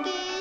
девочки.